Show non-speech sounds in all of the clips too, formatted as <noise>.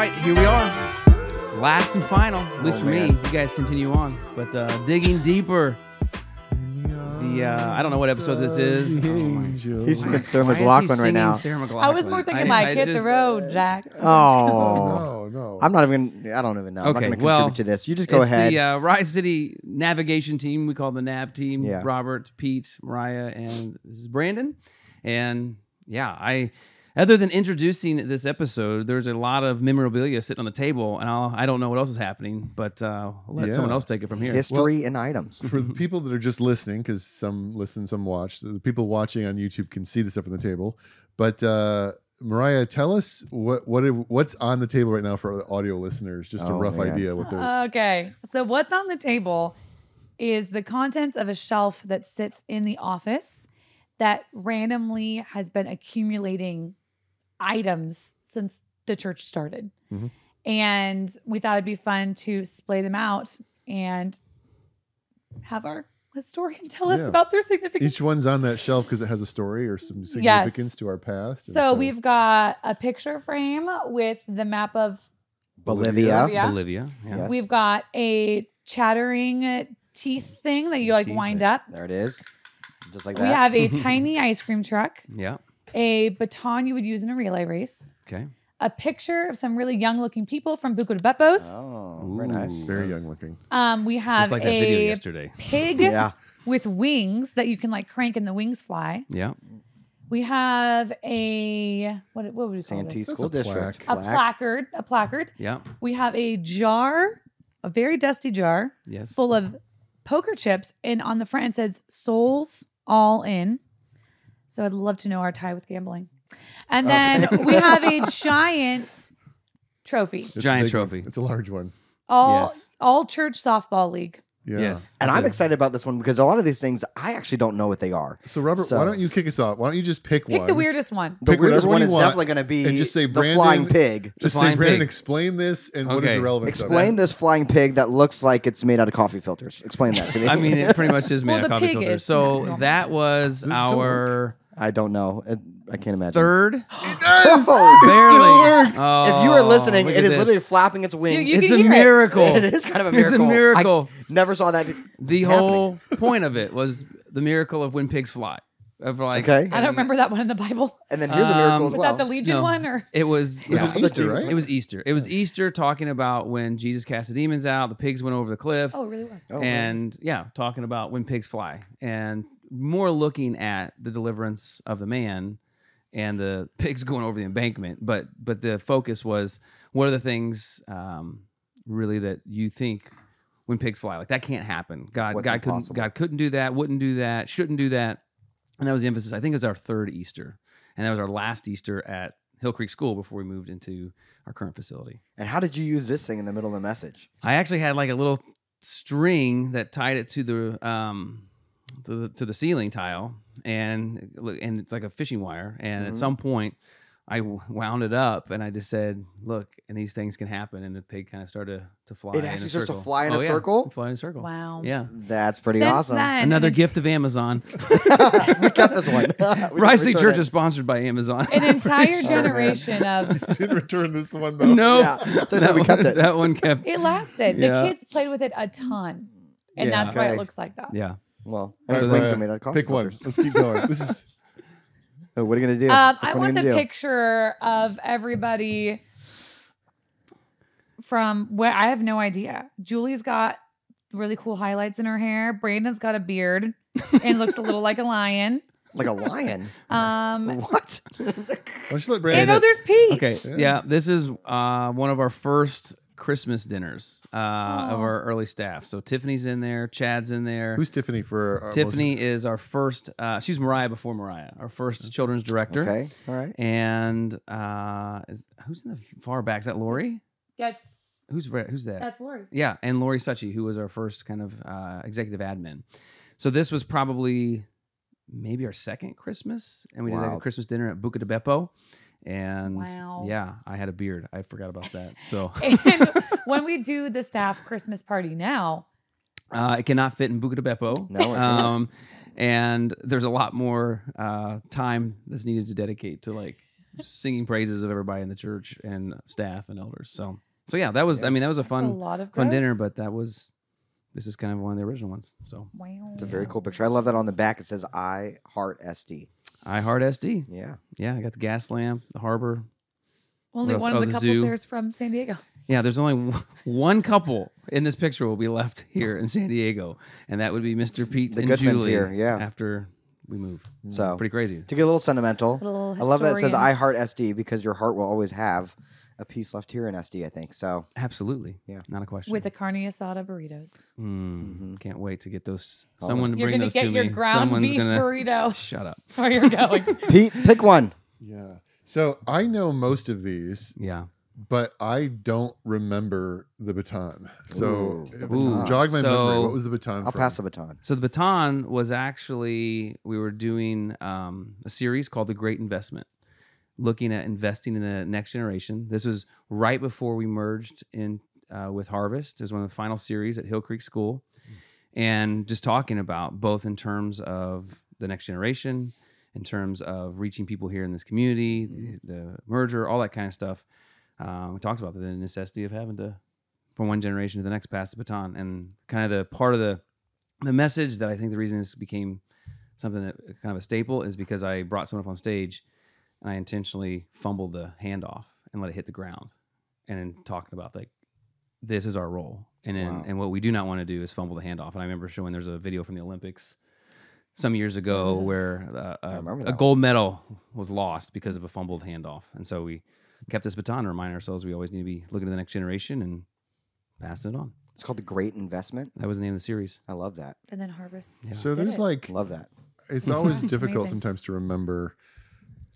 right, here we are. Last and final, at least Oh, for me. You guys continue on, but uh, digging deeper. The uh, I don't know what episode this is. Oh, He's singing Sarah Why McLachlan right now. Sarah I was more thinking I- like I hit the road, Jack. Oh, No, no. I'm not even. I don't even know. I'm not Okay, going to well, contribute to this. You just go it's ahead. the uh, Rise City navigation team. We call the nav team. Yeah. Robert, Pete, Mariah, and this is Brandon. And yeah, I. Other than introducing this episode, there's a lot of memorabilia sitting on the table, and I'll, I don't know what else is happening, but uh, I'll let Yeah. someone else take it from here. History and items. For the <laughs> people that are just listening, because some listen, some watch, the people watching on YouTube can see the stuff on the table. But uh, Mariah, tell us what what what's on the table right now for the audio listeners, just a Oh, rough man. idea what they're. <laughs> Okay. So what's on the table is the contents of a shelf that sits in the office that randomly has been accumulating items since the church started. Mhm. And we thought it'd be fun to splay them out and have our historian <laughs> tell us Yeah. about their significance. Each one's on that shelf because it has a story or some Yes. significance to our past. and So we've got a picture frame with the map of Bolivia. Bolivia. Bolivia. Yeah. Yes. We've got a chattering teeth thing that you like Teeth, wind right. up. There it is. Just like that. We have a <laughs> tiny ice cream truck, Yeah. A baton you would use in a relay race, Okay. a picture of some really young looking people from Buca di Beppo's. oh, very nice. Very young looking. Um, we have Just like that video a yesterday. pig <laughs> Yeah. with wings that you can like crank and the wings fly. Yeah. We have a what what would we call Santee this? That's School a District. A Plaque. placard, a placard. Yeah. We have a jar, a very dusty jar Yes. full of poker chips, and on the front it says "Souls All In." So I'd love to know our tie with gambling. And then <laughs> we have a giant trophy, It's Giant big trophy. It's a large one. all Yes. all church softball league. Yeah. Yes. And I'm excited about this one because a lot of these things I actually don't know what they are. So Robert, So- why don't you kick us off? Why don't you just pick, Pick one? the weirdest one. The Pick weirdest one is want definitely going to be and just say the flying pig. Just The say, Brandon, pig. explain this and what is the relevance Explain it. this flying pig that looks like it's made out of coffee filters. Explain that to me. <laughs> I mean, it pretty much is made Well, of coffee filters. is So not- that was Does still our I don't know. It, I can't imagine. third. <gasps> It does. Oh, Barely. works. if you are Oh, listening, look it at is this. literally flapping its wings. You- you It's a hear it. miracle. <laughs> it is kind of a miracle. It's a miracle. I never saw that. The happening. whole point of it was the miracle of when pigs fly. Of like, Okay. I don't remember that one in the Bible. And then here's a miracle Um, as Was well. that the Legion No. one or? It was. It Was was it Easter, right? It was Easter. It was Easter talking about when Jesus cast the demons out, the pigs went over the cliff. Oh, it really was. Oh, and yeah, talking about when pigs fly, and more looking at the deliverance of the man and the <laughs> pigs going over the embankment. But but the focus was what are the things um, really that you think when pigs fly like that can't happen. God What's God couldn't? God couldn't do that, wouldn't do that, shouldn't do that, and that was the emphasis. I think it was our third Easter, and that was our last Easter at Hill Creek School before we moved into our current facility. And how did you use this thing in the middle of the message? I actually had like a little string that tied it to the um to the, to the ceiling tile, and and it's like a fishing wire. And Mm-hmm. at some point, I wound it up, and I just said, "Look, and these things can happen." And the pig kind of started to fly. It in actually a starts to fly in a Oh, yeah. circle? Fly in a circle. Wow. Yeah. That's pretty Since awesome. then, Another gift of Amazon. <laughs> we got this one. <laughs> We <laughs> Rise City Church it. is sponsored by Amazon. an entire man. generation of Didn't return this one though. no, Yeah. So that we kept one- it. That one kept. it lasted. Yeah. The kids played with it a ton, and Yeah. that's why Okay. it looks like that. Yeah. Well, All and its right, wings Mariah, are made out of coffee Pick one. Let's keep going. <laughs> This is Oh, what are you gonna do? Um, I want the do? picture of everybody from where I have no idea. Julie's got really cool highlights in her hair. Brandon's got a beard and looks a little like a lion. <laughs> Like a lion. Um, what? why don't you let I Brandon know there's Pete. Okay. Yeah. Yeah. This is uh, one of our first Christmas dinners uh, of our early staff. So Tiffany's in there, Chad's in there. Who's Tiffany for our Tiffany is our first. Uh, she's Mariah before Mariah, our first children's director. okay. All right. And uh, is, who's in the far back? Is that Lori? That's Who's who's that? that's Lori. Yeah, and Lori Suchi, who was our first kind of uh, executive admin. So this was probably maybe our second Christmas, and we did like a Christmas dinner at Buca di Beppo. And Wow. yeah, I had a beard. I forgot about that. <laughs> So And <laughs> when we do the staff Christmas party now, uh, it cannot fit in Buca di Beppo. No, it <laughs> um, and there's a lot more uh, time that's needed to dedicate to like singing praises of everybody in the church and staff and elders. So so yeah, that was I mean that was a fun a lot of fun dinner, but that was this is kind of one of the original ones. So wow. It's a very cool picture. I love that on the back. It says "I Heart SD." I heart SD. Yeah. Yeah, I got the gas lamp, the harbor. Only What else? one Oh, of the, the couples zoo. there is from San Diego. Yeah, there's only one- one couple in this picture will be left here in San Diego, and that would be Mr. Pete The and Goodmans Julie. here, yeah. After we move, So pretty crazy. to get a little sentimental, Little I love that it says "I Heart SD" because your heart will always have a piece left here in SD. I think so. Absolutely. Yeah. Not a question. With the carne asada burritos. Mm, Can't wait to get those. Hold Someone on. to You're bring gonna those get to your me. ground Someone's beef gonna burrito shut up. <laughs> where you're going. <laughs> Pete, pick one. Yeah. So I know most of these, Yeah. but I don't remember the baton. So Ooh, if- the baton. jog my memory. What was the baton? I'll from? pass the baton. So the baton was actually we were doing um, a series called The Great Investment, looking at investing in the next generation. This was right before we merged in uh, with Harvest. It was one of the final series at Hill Creek School, and just talking about both in terms of the next generation, in terms of reaching people here in this community, the, the merger, all that kind of stuff. Um, we talked about the necessity of having to, from one generation to the next, pass the baton, and kind of the part of the the message that I think the reason this became something that kind of a staple is because I brought someone up on stage and I intentionally fumbled the handoff and let it hit the ground and then talking about like this is our role and then, Wow. and what we do not want to do is fumble the handoff and I remember showing there's a video from the Olympics some years ago where uh, a, a that gold medal was lost because of a fumbled handoff and so we kept this baton to remind ourselves we always need to be looking to the next generation and passing it on It's called the Great Investment. that was the name of the series I love that. And then harvest. So there's it. like Love that. <laughs> it's always difficult amazing. sometimes to remember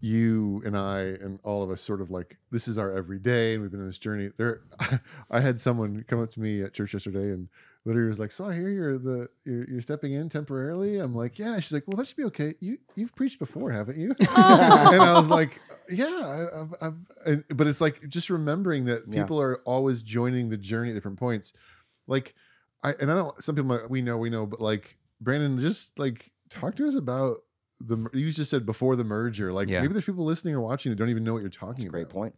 you and I and all of us sort of like this is our everyday and we've been on this journey. There <laughs> I had someone come up to me at church yesterday and literally was like, So I hear you're the you're, you're stepping in temporarily. I'm like, Yeah. She's like, Well, that should be okay. You you've preached before, haven't you? <laughs> Oh. and I was like, Yeah, I, I've, I've and, but it's like just remembering that Yeah. people are always joining the journey at different points. Like I and I don't some people might, we know we know, but like Brandon, just like talk to us about the you just said before the merger. Like Yeah. maybe there's people listening or watching that don't even know what you're That's talking a great about. point.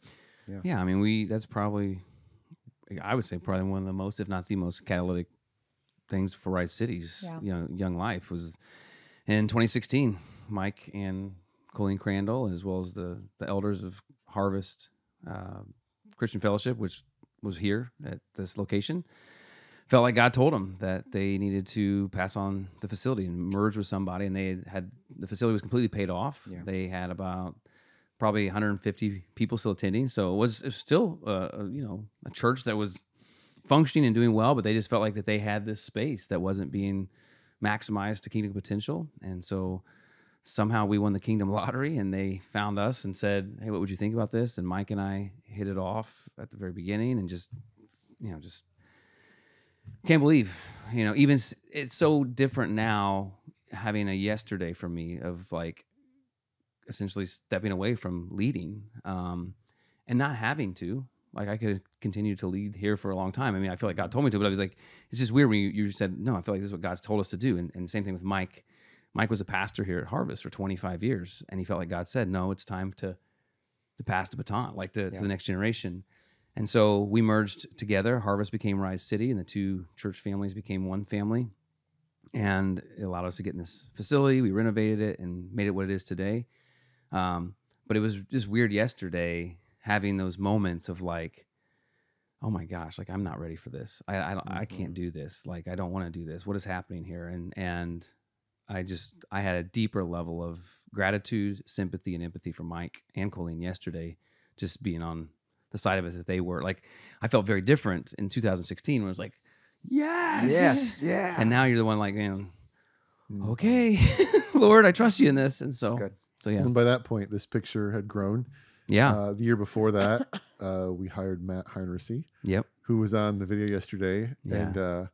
Yeah, Yeah. I mean, we that's probably I would say probably one of the most, if not the most catalytic things for Rise City's, Yeah. you know, young life was in 2016. Mike and Colleen Crandall, as well as the the elders of Harvest uh, Christian Fellowship, which was here at this location, felt like God told them that they needed to pass on the facility and merge with somebody, and they had, the facility was completely paid off. Yeah. They had about probably 150 people still attending, so it was, it was still uh, uh, you know a church that was functioning and doing well, but they just felt like that they had this space that wasn't being maximized to kingdom potential, and so somehow we won the kingdom <laughs> lottery and they found us and said hey what would you think about this and mike and i hit it off at the very beginning and just you know just can't believe you know even s- it's so different now having a yesterday for me of like essentially stepping away from leading um and not having to. Like i could continue to lead here for a long time. I mean i feel like god told me to but i was like it's just weird when you, you said no i feel like this is what god's told us to do and, and same thing with mike. Mike was a pastor here at harvest for 25 years and he felt like god said no it's time to to pass the baton like to, to the next generation and so we merged together. Harvest became Rise City, and the two church families became one family. And it allowed us to get in this facility. We renovated it and made it what it is today. Um, but it was just weird yesterday having those moments of like, oh my gosh, like I'm not ready for this. I I, don't, I can't do this. Like I don't want to do this. What is happening here? And and I just I had a deeper level of gratitude, sympathy, and empathy for Mike and Colleen yesterday, just being on the side of it that they were like I felt very different in 2016 when it was like yes Yes. <laughs> Yeah. and now you're the one like man okay <laughs> Lord I trust you in this and so good. so yeah And by that point, this picture had grown. yeah Uh, the year before that, <coughs> uh, we hired Matt Heinrichsey, yep who was on the video yesterday, Yeah. and uh,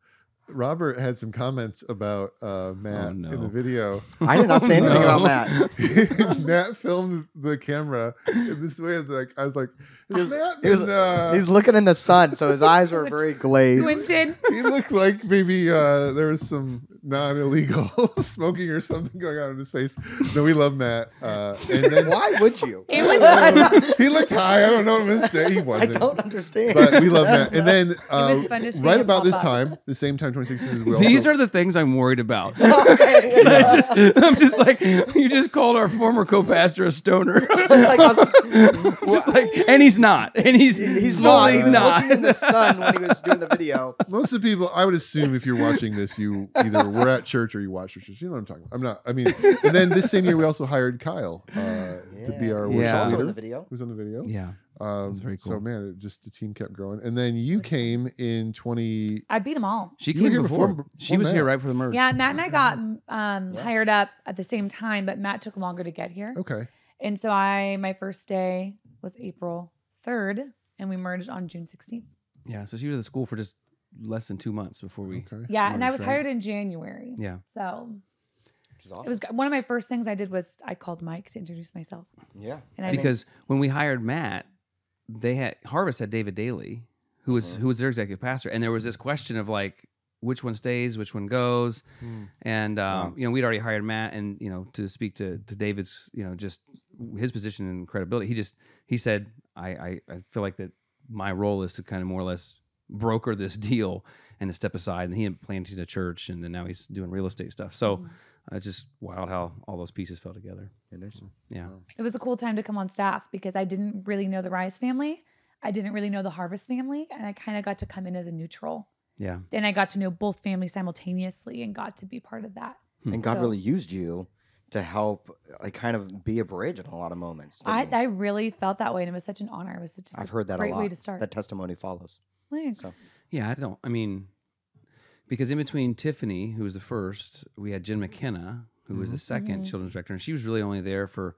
Robert had some comments about uh, Matt in no. the video. <laughs> I did not say <laughs> anything No. about Matt. <laughs> Matt filmed the camera in this way. It's like I was like, "Is Matt He was- been, uh, He's looking in the sun, so his eyes were very glazed. Squinted. he looked like maybe uh, there was some non-illegal smoking or something going on in his face. No, we love Matt. Uh, and then Why would you? It was- he looked high. I don't know what I'm gonna say. He wasn't. I don't understand. But we love Matt. And then uh, was fun to see right about this up. time, the same time, 2016 as well. These are the things I'm worried about. <laughs> Okay. <laughs> I just, I'm just like, you just called our former co-pastor a stoner. <laughs> Like, I was- just like, and he's not, and he's he's not. fully He was not. looking in the sun when he was doing the video. most of the people, I would assume, if you're watching this, you either were at church or you watched church. You know what I'm talking about. I'm not. I mean, and then this same year, we also hired Kyle uh, to be our Yeah. worship Also in leader. the video. Who's on the video? yeah, Um, That's very So man, it just the team kept growing, and then you came in 20. I beat them all. she You came here before. before- she before was here right for the merge. Yeah, Matt and I got um, Yeah. hired up at the same time, but Matt took longer to get here. Okay. And so I, my first day was April 3rd, and we merged on June 16th. yeah. So she was at the school for just less than two months before we. Okay. Yeah, and I was right? hired in January. Yeah, So Which is awesome. it was one of my first things I did was I called Mike to introduce myself. yeah. And I because when we hired Matt, they had Harvest had David Daly, who was mm-hmm. who was their executive pastor, and there was this question of like which one stays, which one goes, hmm. and um, you know we'd already hired Matt, and you know to speak to to David's you know just his position and credibility, he just he said I I, I feel like that my role is to kind of more or less broker this <laughs> deal and to step aside, and he had planted a church, and then now he's doing real estate stuff, so. Mm-hmm. It's just wild how all those pieces fell together. It is. Yeah. it was a cool time to come on staff because I didn't really know the Rise family. I didn't really know the Harvest family, and I kind of got to come in as a neutral. Yeah. And I got to know both families simultaneously and got to be part of that. And God So- really used you to help, like, kind of be a bridge in a lot of moments. I. I really felt that way, and it was such an honor. It was just I've a heard that great a lot. way to start. That testimony follows. Thanks. so. Yeah, I don't. I mean, because in between Tiffany, who was the first, we had Jen McKenna, who was the 2nd children's director, and she was really only there for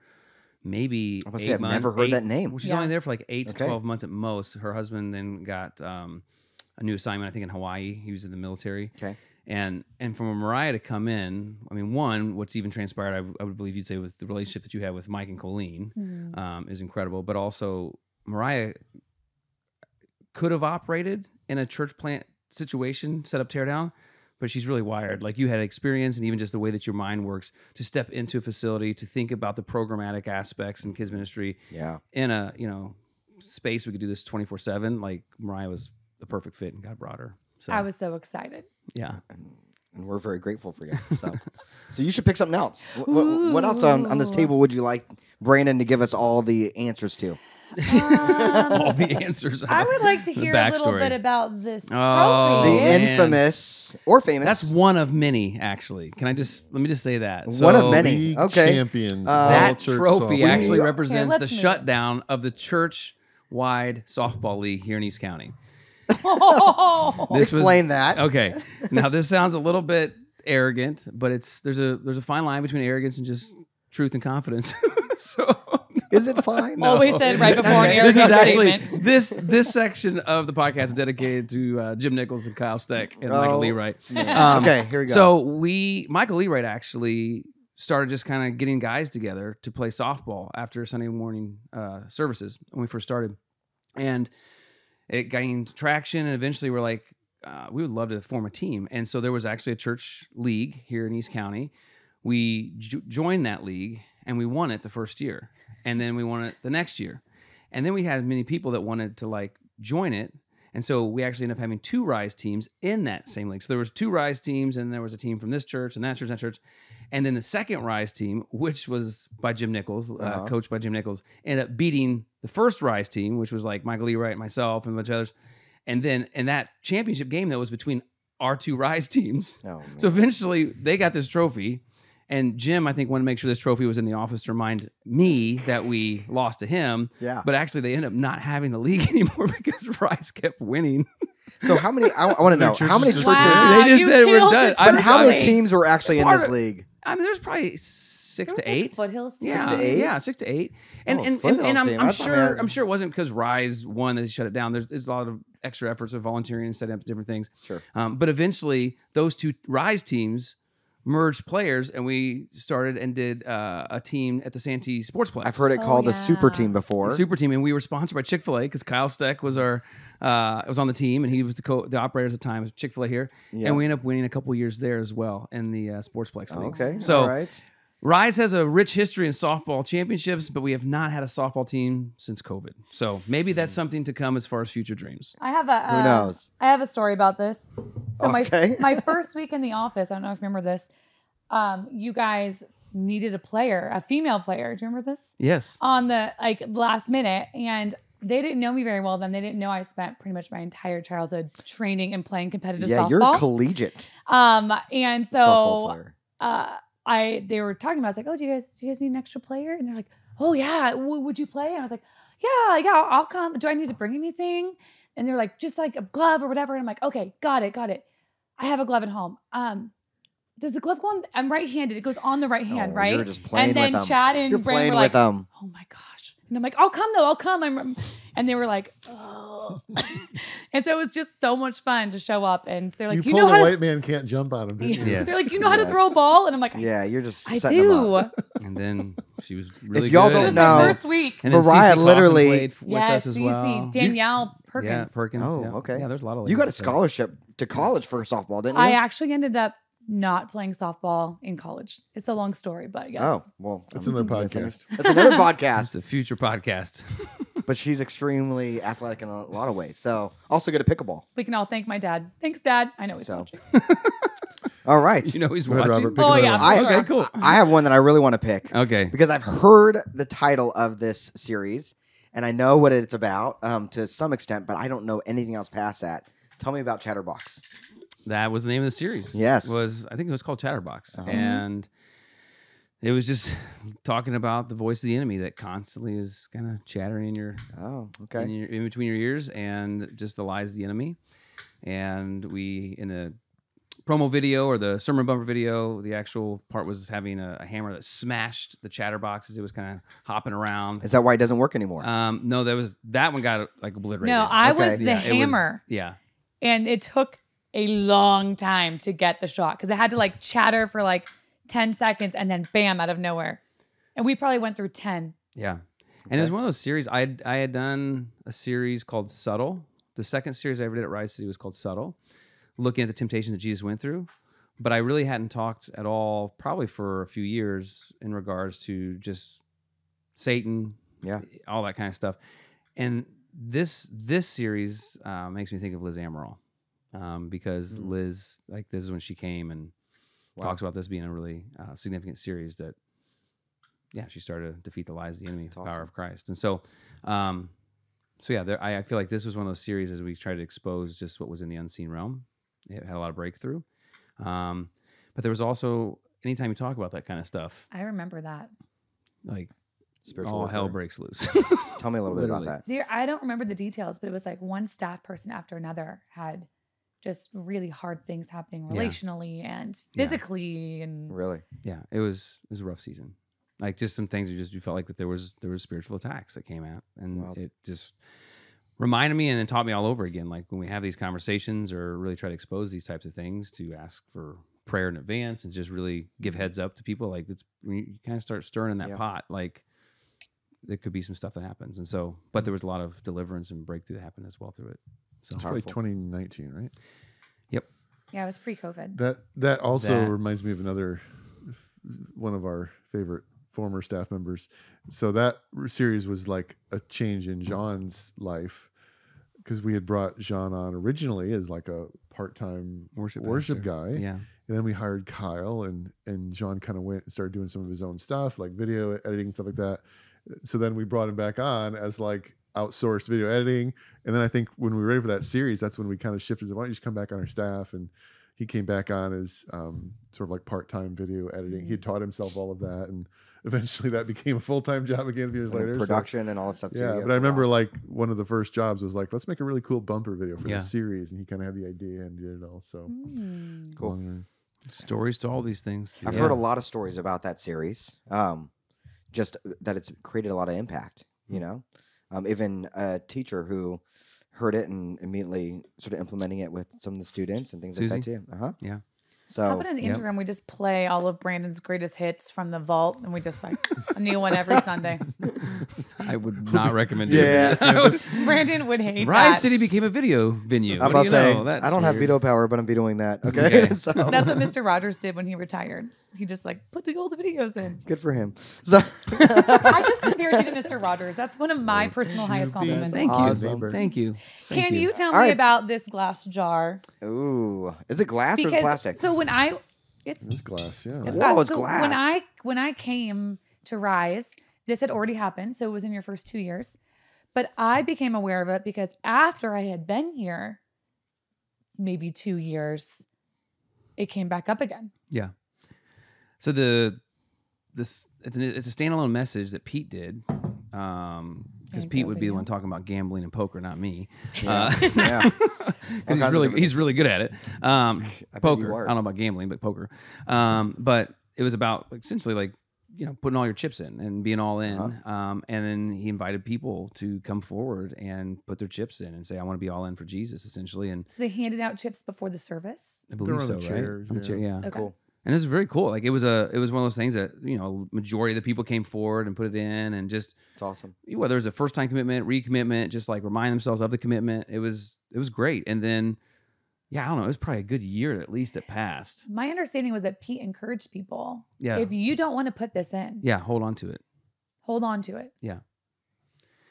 maybe. I was eight say, I've months, never heard eight- that name. Well, she's Yeah. only there for like eight to twelve months at most. Her husband then got um, a new assignment, I think, in Hawaii. He was in the military. Okay. And and for Mariah to come in, I mean, one, what's even transpired, I, w- I would believe you'd say, with the relationship that you have with Mike and Colleen Mhm. um, is incredible. But also, Mariah could have operated in a church plant situation, set up, tear down, but she's really wired. Like you had experience, and even just the way that your mind works to step into a facility to think about the programmatic aspects in kids ministry Yeah. in a you know space we could do this twenty four seven. Like Mariah was the perfect fit, and God brought her. So I was so excited. yeah. And we're very grateful for you. So, <laughs> so you should pick something else. What, what, what else on, on this table would you like Brandon to give us all the answers to? <laughs> All the answers. Um, I would like to hear a little bit about this trophy. Oh, The man. infamous or famous. That's one of many, actually. Can I just let me just say that One of many. Okay. champions. Uh, that trophy softball. actually We- represents Okay, the move shutdown of the church-wide softball league here in East County. Oh, <laughs> This was- Explain that. Okay, now this sounds a little bit arrogant, but it's there's a there's a fine line between arrogance and just truth and confidence. <laughs> so <laughs> Is it fine? No. always said right before an Okay. this is actually statement. this this section of the podcast is dedicated to uh, Jim Nichols and Kyle Steck and Michael Oh, Learight. man. Um, okay, here we go. So we Michael Learight actually started just kind of getting guys together to play softball after Sunday morning uh, services when we first started, and it gained traction. And eventually, we're like, uh, we would love to form a team. And so there was actually a church league here in East County. We joined that league and we won it the first year, and then we won it the next year, and then we had many people that wanted to like join it. And so we actually ended up having two Rise teams in that same league. So there was two Rise teams, and there was a team from this church and that church, and that church, and then the second Rise team, which was by Jim Nichols, uh, Uh-huh. coached by Jim Nichols, ended up beating the first Rise team, which was like Michael Lee Wright, myself, and a bunch of others. And then in that championship game that was between our two Rise <laughs> teams, Oh, so eventually they got this trophy. And Jim, I think, wanted to make sure this trophy was in the office to remind me that we lost to him. Yeah. But actually, they ended up not having the league <laughs> anymore because Rise kept winning. so how many? I, want to know Their how many churches churches. Wow, They just said we're done. the I'm- But how many teams were actually in this of- league? I mean, there's probably six There to like, eight. Foothills team. Yeah, to eight? yeah, six to eight, and Oh, and, and, and I'm. I'm sure man- I'm sure it wasn't because Rise won that they shut it down. There's, there's a lot of extra efforts of volunteering and setting up different things. Sure. Um, but eventually, those two Rise teams merged players, and we started and did uh, a team at the Santee Sportsplex. I've heard it Oh, called the super team before. the super team, and we were sponsored by Chick Fil A because Kyle Steck was our uh, was on the team, and he was the co- the operator at the time of Chick Fil A here, Yeah. and we ended up winning a couple years there as well in the uh, Sportsplex leagues. okay. so all right. Rise has a rich history in softball championships, but we have not had a softball team since COVID. So maybe that's something to come as far as future dreams. I have a. Who uh, knows? I have a story about this. So Okay. my my <laughs> first week in the office, I don't know if you remember this. Um, you guys needed a player, a female player. Do you remember this? Yes. On the like last minute, and they didn't know me very well. Then they didn't know I spent pretty much my entire childhood training and playing competitive Yeah, softball. you're collegiate um, and softball so player. uh, I they were talking about. I was like, "Oh, do you guys do you guys need an extra player?" And they're like, "Oh yeah, w- would you play?" And I was like, "Yeah, yeah, I'll- I'll come. Do I need to bring anything?" And they're like, "Just like a glove or whatever." And I'm like, "Okay, got it, got it. I have a glove at home. Um, does the glove go on? I'm right-handed. It goes on the right hand, Oh, right?" You're just playing and then with them. Chad and You're Brandon playing were like, with them. "Oh my gosh!" And I'm like, "I'll come though. I'll come." I'm, and they were like, "Oh," <laughs> and so it was just so much fun to show up. And they're like, you "You, know how to." white man can't jump on him, didn't you? Yeah. They're like, you know how to throw a ball, and I'm like, Yeah, you're just I setting them up. do. And then she was really y'all good. don't It was know- my first week. And then Mariah literally- played with yes, us as well. Danielle Perkins. Yeah, Perkins. Oh, yeah. okay. Yeah, there's a lot of You got a ladies up there. scholarship to college for softball, didn't you? I actually ended up not playing softball in college. It's a long story, but yes. Oh, well, That's I'm another podcast. That's another <laughs> podcast. It's a future podcast. <laughs> But she's extremely athletic in a lot of ways. So, also good at pickleball. We can all thank my dad. Thanks, Dad. I know he's So- watching. <laughs> All right. you know he's Go ahead, watching. Robert. Pick Oh, another yeah. one. I, for Okay, sure. cool. I have one that I really want to pick Okay. because I've heard the title of this series and I know what it's about um, to some extent, but I don't know anything else past that. Tell me about Chatterbox. That was the name of the series. Yes. Was I think it was called Chatterbox. Uh-huh. And it was just talking about the voice of the enemy that constantly is kind of chattering in your Oh, in, okay. your, in between your ears and just the lies of the enemy. And we in the promo video or the sermon bumper video, the actual part was having a, a hammer that smashed the chatterboxes. It was kind of hopping around. Is that why it doesn't work anymore? Um, no, that was that one got like obliterated. No, I Okay. was the Yeah, it was- hammer. yeah, and it took a long time to get the shot because I had to like chatter for like 10 seconds and then bam out of nowhere. And we probably went through 10. yeah. And it was one of those series. I had, I had done a series called Subtle. The second series I ever did at Rise City was called Subtle, looking at the temptations that Jesus went through. But I really hadn't talked at all, probably for a few years, in regards to just Satan, Yeah. all that kind of stuff. And this this series uh, makes me think of Liz Amaral um, because Mm. Liz, like, this is when she came and Wow. talks about this being a really uh, significant series that, yeah, she started to defeat the lies of the enemy with the That's power of Christ. And so, um, so yeah, there, I, I feel like this was one of those series as we tried to expose just what was in the unseen realm. It had a lot of breakthrough. Um, but there was also, anytime you talk about that kind of stuff, I remember that. like Spiritual all hell breaks loose. <laughs> <laughs> Tell me a little bit about that. There, I don't remember the details, but it was like one staff person after another had just really hard things happening Yeah. relationally and Yeah. physically and Really? yeah, it was it was a rough season. Like just some things you just you felt like that there was there was spiritual attacks that came out, and Wow. it just reminded me and then taught me all over again. Like when we have these conversations or really try to expose these types of things, to ask for prayer in advance and just really give heads up to people. Like it's when you kind of start stirring in that Yeah. pot, like there could be some stuff that happens. And so, but there mm. was a lot of deliverance and breakthrough that happened as well through it. So It's probably 2019, right? yep, yeah, it was pre-COVID. That that also That- reminds me of another one of our favorite former staff members. So that series was like a change in Jean's life because we had brought Jean on originally as like a part-time worship worship pastor. guy. Yeah, And then we hired Kyle and and John kind of went and started doing some of his own stuff, like video editing, stuff like that. So then we brought him back on as like outsourced video editing. And then I think when we were ready for that series, that's when we kind of shifted why don't you just come back on our staff? And he came back on as um, sort of like part-time video editing. He had taught himself all of that. And eventually that <laughs> became a full-time job again a few years And later. So- production and all that stuff too. yeah, but I remember like one of the first jobs was like, let's make a really cool bumper video for Yeah. this series, and he kind of had the idea and did it all. So Mm. Cool. long. Stories to all these things. I've Yeah. heard a lot of stories about that series. Um, just that it's created a lot of impact. You know, um, even a teacher who heard it and immediately started implementing it with some of the students and things like that too. Uh huh. Yeah. So How about in the Yep. interim, we just play all of Brandon's greatest hits from the vault, and we just like a new one every Sunday. <laughs> I would not <laughs> recommend doing Yeah. <laughs> that. Brandon would hate Rise that. City became a video venue. I'm What do about you to say know? That's I don't have veto power, but I'm vetoing that. Okay, Okay. so That's what Mr. Rogers did when he retired. He just like put the old videos in. good for him. So I just compared you to Mr. Rogers. That's one of my oh, personal highest compliments. Thank you. Awesome. Thank you. Thank Can you, tell me All right. about this glass jar? ooh, is it glass or is plastic? so when I it's It's glass, yeah. It's Whoa, glass. it's so glass. When I when I came to Rise, this had already happened, so it was in your first two years. But I became aware of it because after I had been here, maybe two years, it came back up again. Yeah. So the this it's an, it's a standalone message that Pete did. Um because Pete would be the one talking about gambling and poker, not me. Yeah. Uh, <laughs> yeah, <laughs> 'cause kinds he's really he's really good at it. Um, <laughs> bet you poker. I don't know about gambling, but poker. Um, but it was about essentially like you know putting all your chips in and being all in. Uh-huh. Um, and then he invited people to come forward and put their chips in and say, "I want to be all in for Jesus," essentially. And So they handed out chips before the service. I believe so, the right? chairs, On the yeah. chair, yeah. Okay. cool. And it was very cool. Like it was a it was one of those things that you know majority of the people came forward and put it in and just It's awesome. whether it was a first time commitment, recommitment, just like remind themselves of the commitment. It was it was great. And then yeah, I don't know, it was probably a good year at least it passed. My understanding was that Pete encouraged people. Yeah. If you don't want to put this in, Yeah, hold on to it. hold on to it. Yeah.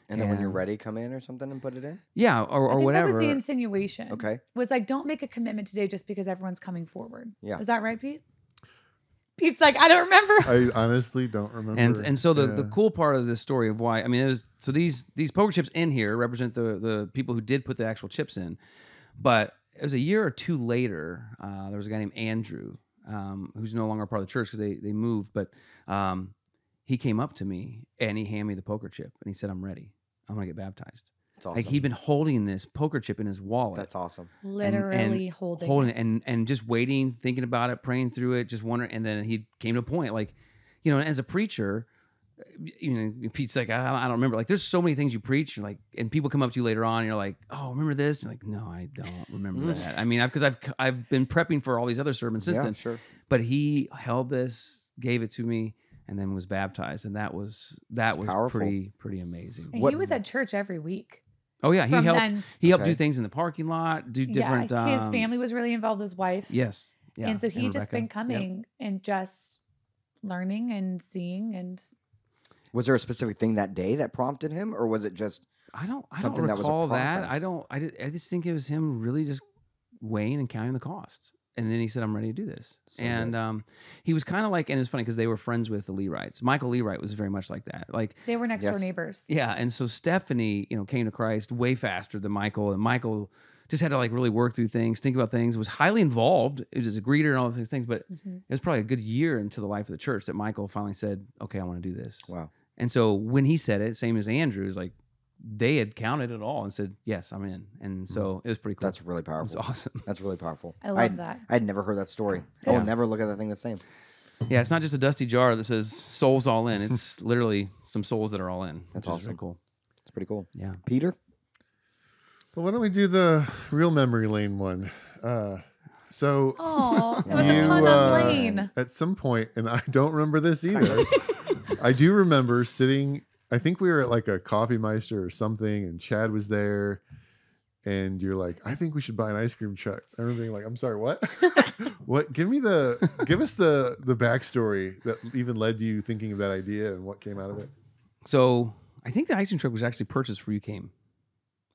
And then when you're ready, come in or something and put it in. Yeah, or, I or think whatever. that was the insinuation. Okay. Was like, don't make a commitment today just because everyone's coming forward. Yeah. Is that right, Pete? <laughs> Pete's like, I don't remember. I honestly don't remember. and and so the, the cool part of this story of why I mean it was so these these poker chips in here represent the the people who did put the actual chips in, but it was a year or two later. Uh, there was a guy named Andrew um, who's no longer part of the church because they they moved, but um, he came up to me and he handed me the poker chip and he said, "I'm ready. I'm gonna get baptized." It's awesome. Like he'd been holding this poker chip in his wallet. That's awesome. Literally and holding, holding it. it and and just waiting, thinking about it, praying through it, just wondering. And then he came to a point, like, you know, as a preacher, you know, Pete's like, I, I don't remember. Like, there's so many things you preach, like, and people come up to you later on, and you're like, oh, remember this? And you're like, no, I don't remember mm. that. I mean, because I've, I've been prepping for all these other sermons since yeah, then. sure. But he held this, gave it to me, and then was baptized, and that was that That's was powerful. pretty pretty amazing. And What- he was at church every week. Oh yeah, he helped. then- he helped do things in the parking lot, do different. yeah, his um, family was really involved. His wife. Yes. Yeah. and so he just Rebecca. been Yep. coming and just learning and seeing and Was there a specific thing that day that prompted him, or was it just I don't. I something don't that was a recall that. I don't. I, did, I just think it was him really just weighing and counting the cost. And then he said, "I'm ready to do this." So and um, he was kind of like, and it was funny because they were friends with the Leewrights. Michael Leewright was very much like that. Like, they were next door neighbors. yeah. And so Stephanie, you know, came to Christ way faster than Michael, and Michael just had to like really work through things, think about things. Was highly involved. It was a greeter and all of these things, but Mhm. it was probably a good year into the life of the church that Michael finally said, "Okay, I want to do this." wow? And so when he said it, same as Andrew, is like they had counted it all and said, "Yes, I'm in." And so it was pretty cool. That's really it was powerful. awesome. That's really powerful. <laughs> I love I'd, that. I'd never heard that story. I Because- would never look at that thing the same. Yeah, it's not just a dusty jar that says "souls all in." It's <laughs> literally some souls that are all in. That's which is really awesome. cool. It's pretty cool. Yeah. Peter, Well, why don't we do the real memory lane one? Uh, so Oh, it was you, a pun uh, on Lane. At some point, and I don't remember this either. I do remember sitting. I think we were at like a coffee meister or something, and Chad was there. And you're like, I think we should buy an ice cream truck. I remember being like, I'm sorry, what? <laughs> what? Give me the, give us the the backstory that even led you thinking of that idea and what came out of it. So I think the ice cream truck was actually purchased before you came,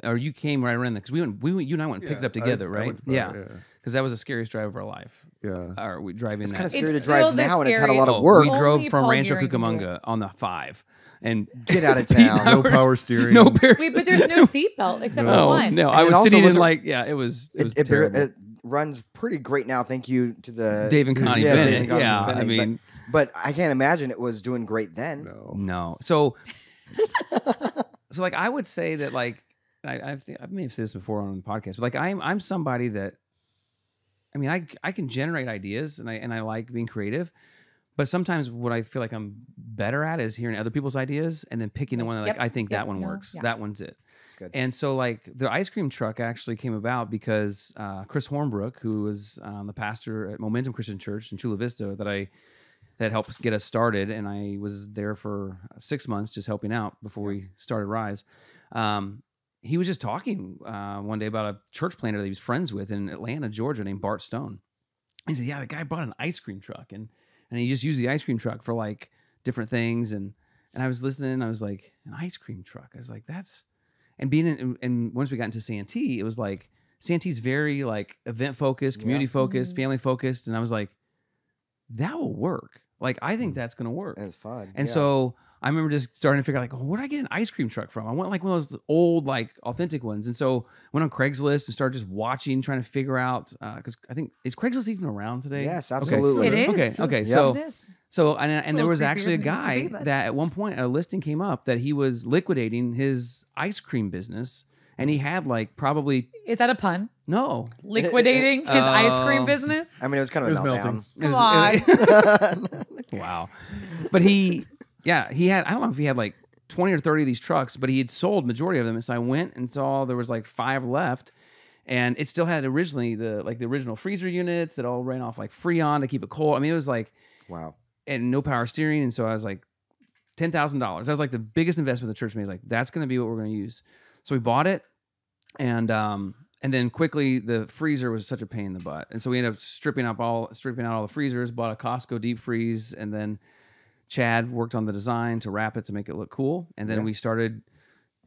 or you came right around there because we went, we went, you and I went and picked it up together, I right? went to buy yeah, it, because that was the scariest drive of our life. yeah, yeah. Or we driving it's kind of scary It's to drive still the now, and it's had a lot of Oh, work. We drove Only from Paul Rancho Gearing can do Cucamonga on the five, and <laughs> Get out of <laughs> town. and No power <laughs> steering. no power Wait, but there's no seatbelt except for No, one. no, I And it was sitting in wasn't- like yeah, it was it was It, it, terrible. it runs pretty great now. Thank you to the Dave and Connie yeah, Dave Bennett. and Connie yeah, I mean, but, but I can't imagine it was doing great then. No. no. So, so like I would say that like I I've, I may have said this before on the podcast, but like I'm I'm somebody that. I mean, I I can generate ideas and I and I like being creative. But sometimes what I feel like I'm better at is hearing other people's ideas and then picking the one that like Yep, I think yep, that one no, works. yeah. That one's it. It's good. And so, like, the ice cream truck actually came about because uh, Chris Hornbrook, who was um, the pastor at Momentum Christian Church in Chula Vista, that I that helped get us started, and I was there for six months just helping out before we started Rise. Um, he was just talking uh, one day about a church planter that he was friends with in Atlanta, Georgia, named Bart Stone. He said, "Yeah, the guy bought an ice cream truck, and and he just used the ice cream truck for like different things." And and I was listening, and I was like, "An ice cream truck?" I was like, "That's." And being in, and once we got into Santee, it was like Santee's very like event focused, community focused, Mhm. family focused, and I was like, "That will work." Like I think that's gonna work. That's fun. And yeah. so I remember just starting to figure out like, oh, where do I get an ice cream truck from? I want like one of those old, like authentic ones. And so went on Craigslist and started just watching, trying to figure out uh, because I think is Craigslist even around today? Yes, Okay. absolutely. It is. Okay, okay, It so- So and, and there was actually a than it used to guy be, that at one point a listing came up that he was liquidating his ice cream business, and he had like probably Is that a pun? no. Liquidating his uh, ice cream business? I mean, it was kind It of a was meltdown. It Come was- <laughs> wow. But he, yeah, he had, I don't know if he had like 20 or 30 of these trucks, but he had sold majority of them. And so I went and saw there was like five left. And it still had originally the like the original freezer units that all ran off like Freon to keep it cold. I mean, it was like wow. and no power steering. And so I was like, ten thousand dollars. That was like the biggest investment the church made. Like that's going to be what we're going to use. So we bought it, and um, and then quickly the freezer was such a pain in the butt, and so we ended up stripping up all stripping out all the freezers. Bought a Costco deep freeze, and then Chad worked on the design to wrap it to make it look cool, and then Yeah. we started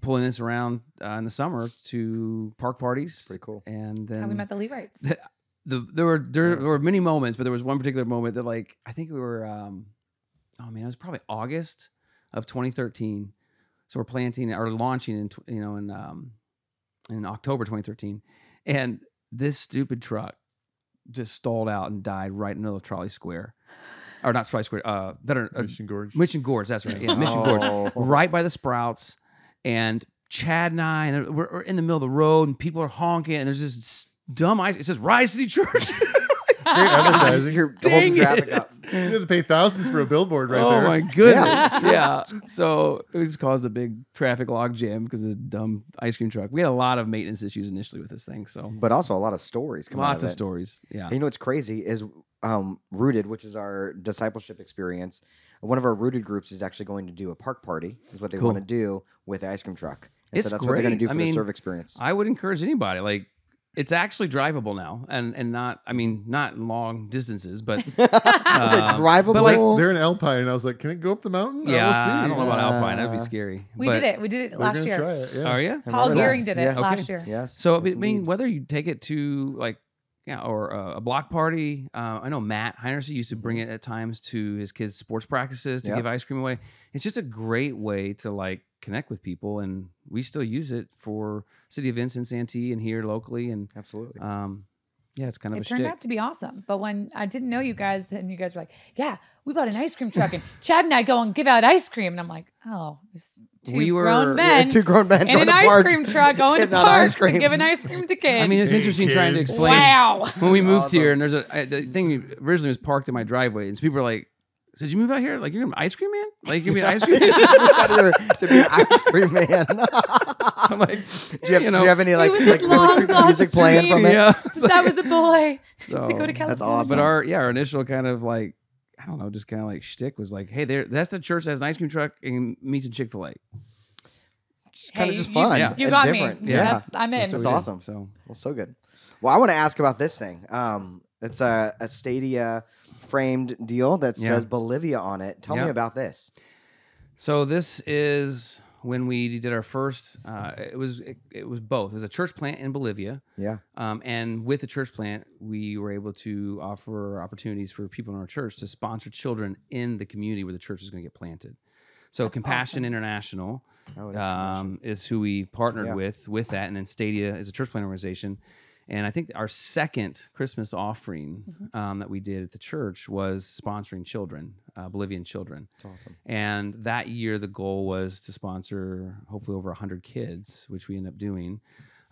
pulling this around uh, in the summer to park parties. Pretty cool. And That's then how we met the Levites. <laughs> the there were there, were many moments, but there was one particular moment that like I think we were um oh man, it was probably August of 2013. So we're planting or launching in you know in um in October 2013, and this stupid truck just stalled out and died right in the middle of Trolley Square, or not Trolley Square, uh, better uh, Mission Gorge. Mission Gorge. That's right, yeah, Mission Gorge Oh. right by the Sprouts, and Chad and I, and we're, we're in the middle of the road, and people are honking, and there's this dumb ice. It says Rise City Church. <laughs> Great advertising. You're <laughs> Dang holding traffic it. up. You had to pay thousands for a billboard right oh there. Oh my goodness! Yeah. Yeah. So it just caused a big traffic log jam because of the dumb ice cream truck. We had a lot of maintenance issues initially with this thing. So But also a lot of stories come out lots of, of stories. Yeah. And you know what's crazy is um, Rooted, which is our discipleship experience. One of our Rooted groups is actually going to do a park party. Is what they Cool. want to do with the ice cream truck. And It's so that's what they're going to great. do I for the mean, serve experience. I would encourage anybody like. It's actually drivable now, and and not. I mean, not long distances, but <laughs> Is it um, drivable? but, like, They're in Alpine, and I was like, "Can it go up the mountain?" yeah, we'll I don't know about Alpine. That'd be Uh, scary. We But- did it. We did it last year. Try it, yeah. Are you? Paul remember. Gearing did it Yeah. last Okay. year. Yes. So I mean, indeed. whether you take it to like, yeah, or a, a block party. Uh, I know Matt Heinersey used to bring it at times to his kids' sports practices to Yep. give ice cream away. It's just a great way to like connect with people, and we still use it for city events in Santee and here locally. And absolutely. um, yeah, it's kind of It a turned shtick. out to be awesome. But when I didn't know you guys, and you guys were like, "Yeah, we bought an ice cream truck, and <laughs> Chad and I go and give out ice cream," and I'm like, "Oh, two We were- grown <laughs> Yeah, two grown men in an ice parks, cream truck going to getting out ice parks and giving ice cream to kids." <laughs> I mean, it's Hey, interesting trying to explain. wow. When we moved Awesome. here, and there's a I, the thing originally was parked in my driveway, and so people were like, "So did you move out here? Like you're an ice cream man? Like you're an ice cream?" man? Thought you were to be an ice cream man. I'm like, <laughs> do, you have, you know, do you have any like, like really quick music playing from it? yeah. <laughs> <laughs> that was a boy. So, to go to California. awesome. But our yeah, our initial kind of like I don't know, just kind of like shtick was like, hey, there that's the church that has an ice cream truck and meets in Chick Fil A. It's kind Hey, of just you- fun. Yeah. You and got different. me. Yeah. That's, I'm in. That's, That's we did. awesome. So Well, so good. Well, I want to ask about this thing. Um, it's a, a Stadia framed deal that Yeah. says Bolivia on it. Tell me about this. so this is when we did our first. Uh, it was it, it was both. It was a church plant in Bolivia. Yeah. Um, and with the church plant, we were able to offer opportunities for people in our church to sponsor children in the community where the church is going to get planted. So That's Compassion awesome. International Oh, it is um, is who we partnered Yeah. with with that, and then Stadia is a church plant organization. And I think our second Christmas offering Mm-hmm. um, that we did at the church was sponsoring children, uh, Bolivian children. It's awesome. And that year, the goal was to sponsor hopefully over 100 kids, which we ended up doing.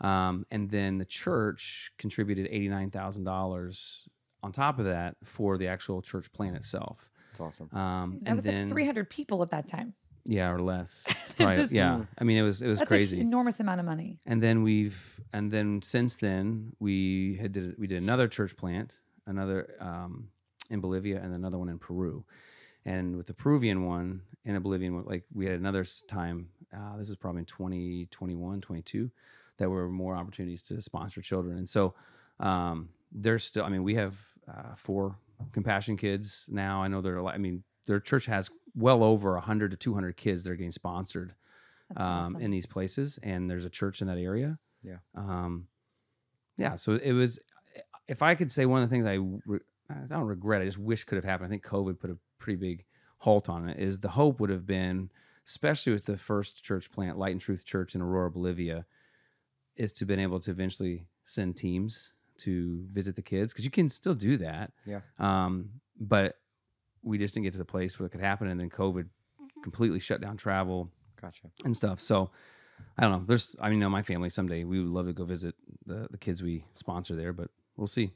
Um, and then the church contributed eighty nine thousand dollars on top of that for the actual church plan itself. That's awesome. Um, That and was then like 300 people at that time. Yeah, or less. <laughs> Probably- just- yeah, I mean it was it was That's crazy. an enormous amount of money. and then we've and then since then we had did we did another church plant another um, in bolivia and another one in peru and with the peruvian one and the bolivian one like we had another time uh, this was probably in 2021 22 that were more opportunities to sponsor children and so um, there's still i mean we have uh, four compassion kids now i know there are a lot i mean their church has well over 100 to 200 kids that are getting sponsored um, awesome. in these places, and there's a church in that area. Yeah. Um, yeah. So it was. If I could say one of the things I re- I don't regret, I just wish could have happened. I think COVID put a pretty big halt on it. Is the hope would have been, especially with the first church plant, Light and Truth Church in Aurora, Bolivia, is to been able to eventually send teams to visit the kids because you can still do that. Yeah. Um, but we just didn't get to the place where it could happen, and then COVID completely shut down travel Gotcha. and stuff. So I don't know. There's, I mean, know my family someday we would love to go visit the, the kids we sponsor there, but we'll see.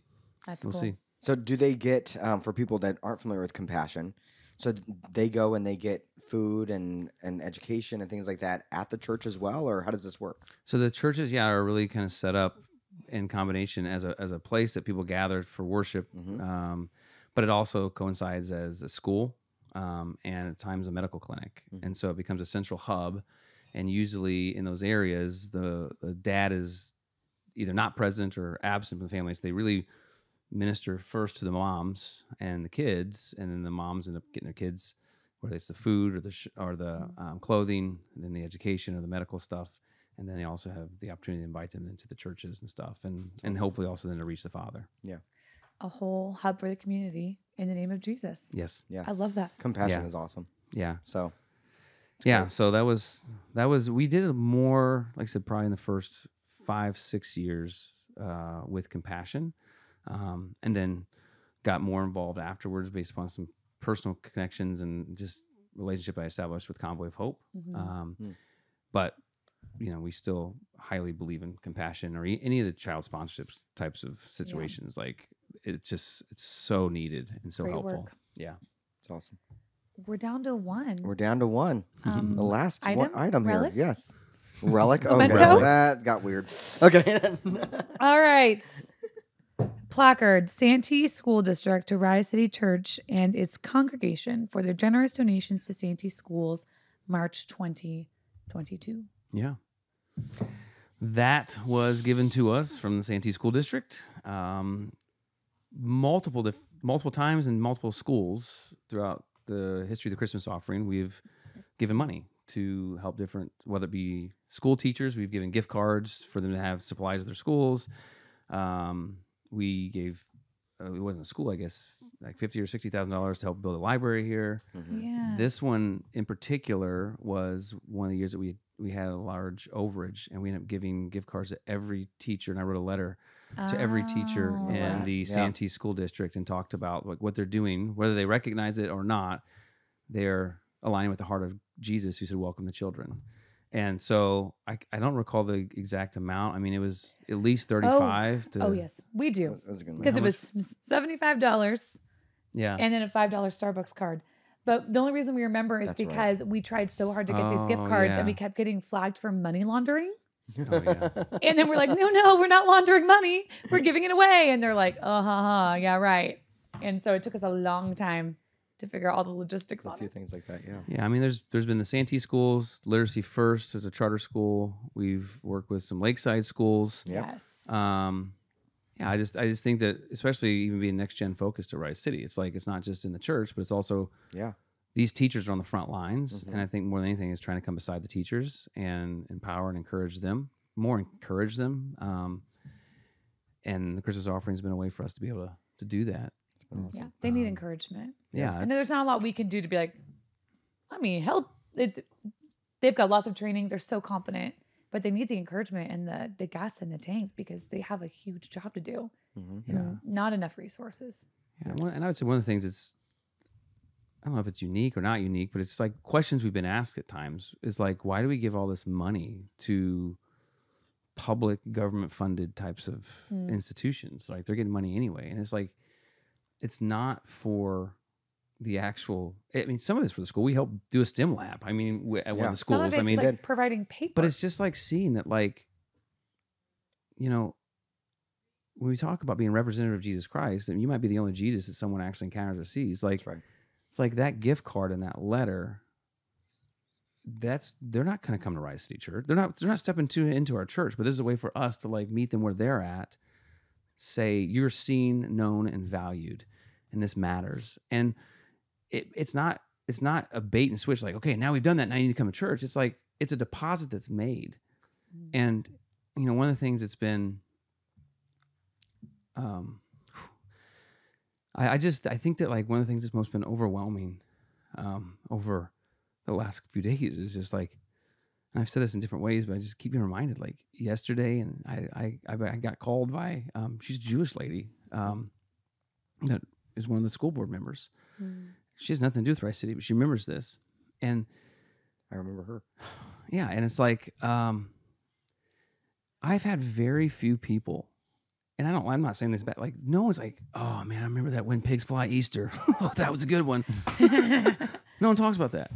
That's We'll cool. see. So, do they get um, for people that aren't familiar with compassion? So they go and they get food and, and education and things like that at the church as well, or how does this work? So the churches, yeah, are really kind of set up in combination as a as a place that people gather for worship, Mhm. um, but it also coincides as a school um, and at times a medical clinic, Mhm. and so it becomes a central hub. And usually in those areas, the, the dad is either not present or absent from the family. So they really minister first to the moms and the kids, and then the moms end up getting their kids, whether it's the food or the sh- or the um, clothing, and then the education or the medical stuff, and then they also have the opportunity to invite them into the churches and stuff, and and hopefully also then to reach the Father. A whole hub for the community in the name of Jesus. Yes, Yeah, I love that. compassion Yeah. is awesome. yeah, So, yeah. great. So that was that was we did it more, like I said, probably in the first five six years uh, with compassion, um, and then got more involved afterwards based upon some personal connections and just relationship I established with Convoy of Hope. Mhm. Um, Hmm. But you know, we still highly believe in compassion or e- any of the child sponsorships types of situations. Like it just it's so needed and so Great helpful. work. Yeah. it's awesome. We're down to one. We're down to one. Um, The last item? one item here. Yes. Relic. <laughs> Oh, Memento? no, that got weird. Okay. <laughs> All right. Placard Santee School District to Rise City Church and its congregation for their generous donations to Santee Schools, March 2022. Yeah. That was given to us from the Santee School District. Um, multiple dif- multiple times in multiple schools throughout the history of the Christmas offering, we've given money to help different, whether it be school teachers, we've given gift cards for them to have supplies at their schools. Um, we gave, uh, it wasn't a school, I guess, like fifty or sixty thousand dollars to help build a library here. Yeah. This one in particular was one of the years that we we had a large overage, and we ended up giving gift cards to every teacher. And I wrote a letter to every teacher Oh. in wow. the Yeah. Santee School District and talked about like what they're doing, whether they recognize it or not. They're aligning with the heart of Jesus, who said, "Welcome the children." And so I, I don't recall the exact amount. I mean, it was at least oh, thirty five. to Oh, yes, we do. That was a good one. Because it was $75 yeah, and then a $5 Starbucks card. But the only reason we remember is That's right. because we tried so hard to get these gift Oh, cards and we kept getting flagged for money laundering. Oh, yeah. <laughs> And then we're like, no, no, we're not laundering money. We're giving it away. And they're like, oh, ha, ha, yeah, right. And so it took us a long time to figure out all the logistics a on few it. things like that. Yeah. Yeah, I mean, there's there's been the Santee schools, Literacy First as a charter school. We've worked with some Lakeside schools. Yep. Yes. Um, yeah, I just I just think that especially even being next gen focused to Rise City, it's like it's not just in the church, but it's also Yeah. These teachers are on the front lines, Mhm. and I think more than anything is trying to come beside the teachers and empower and encourage them, more encourage them. Um, and the Christmas offering has been a way for us to be able to to do that. It's been awesome. yeah. They need Um, encouragement. Yeah, I know there's not a lot we can do to be like, I mean, help. It's they've got lots of training. They're so competent, but they need the encouragement and the the gas in the tank because they have a huge job to do. Mhm. and not enough resources. Yeah, and one- and I would say one of the things it's I don't know if it's unique or not unique, but it's like questions we've been asked at times is like, why do we give all this money to public government funded types of Hmm. institutions. Like they're getting money anyway, and it's like it's not for the actual. I mean, some of it's for the school. We help do a STEM lab. I mean, w- at one of the Some of schools. it's I mean, like providing paper. but it's just like seeing that, like, you know, when we talk about being representative of Jesus Christ, then you might be the only Jesus that someone actually encounters or sees. Like, That's right. It's like that gift card and that letter. That's they're not going to come to Rise City Church. They're not. They're not stepping to into our church. But this is a way for us to like meet them where they're at. Say you're seen, known, and valued, and this matters. And it, it's not. It's not a bait and switch. Like okay, now we've done that. Now you need to come to church. It's like it's a deposit that's made. And you know, one of the things that's been, um, I, I just I think that like one of the things that's most been overwhelming, um, over the last few days is just like, and I've said this in different ways, but I just keep being reminded. Like yesterday, and I I I I got called by um, she's a Jewish lady, um, that is one of the school board members. Mm. She has nothing to do with Rise City, but she remembers this, and I remember her. <sighs> yeah, and it's like um, I've had very few people, and I don't. I'm not saying this bad. Like no one's like, oh man, I remember that when pigs fly Easter. <laughs> oh, that was a good one. <laughs> no one talks about that.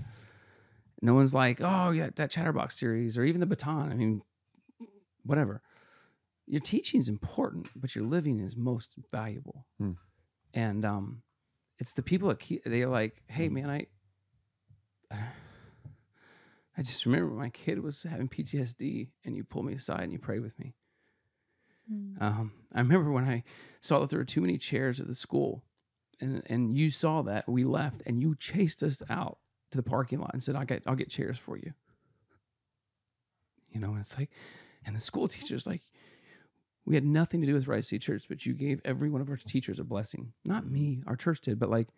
No one's like, oh yeah, that Chatterbox series or even the Baton. I mean, whatever. Your teaching is important, but your living is most valuable. Hmm. And um, it's the people that keep. They're like, hey man, I. <sighs> I just remember my kid was having PTSD, and you pulled me aside and you prayed with me. Mm. Um, I remember when I saw that there were too many chairs at the school, and and you saw that we left, and you chased us out to the parking lot and said, "I get I'll get chairs for you." You know, and it's like, and the school teachers like, we had nothing to do with Rise City Church, but you gave every one of our teachers a blessing. Not me, our church did, but like,